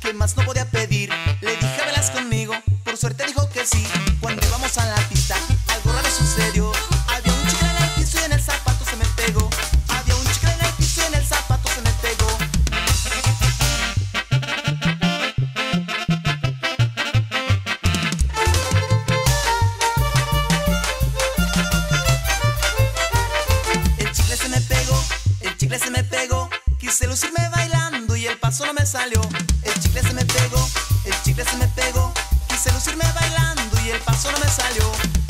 ¿Qué más no podía pedir? Le dije, velas conmigo. Por suerte dijo que sí. Cuando íbamos a la pista, algo raro sucedió. Había un chicle en el piso y en el zapato se me pegó. Había un chicle en el piso y en el zapato se me pegó. El chicle se me pegó, el chicle se me pegó. Quise lucirme el paso no me salió. El chicle se me pegó, el chicle se me pegó. Quise lucirme bailando y el paso no me salió.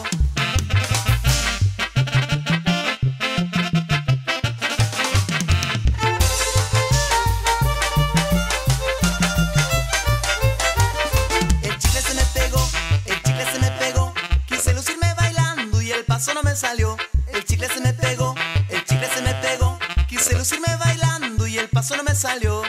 no me salió. El chicle se me pegó, el chicle se me pegó. Quise lucirme bailando y el paso no me salió.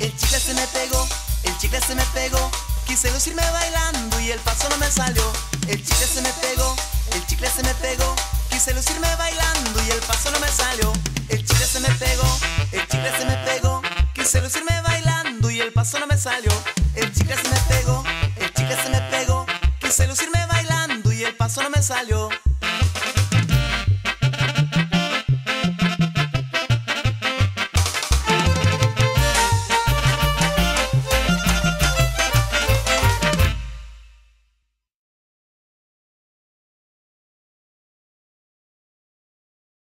El chicle se me pegó, el chicle se me pegó. Quise lucirme bailando y el paso no me salió. El chicle se me pegó, el chicle se me pegó. Quise lucirme bailando El paso no me salió, el chica se me pegó, el chica se me pegó, quise lucirme bailando y el paso no me salió.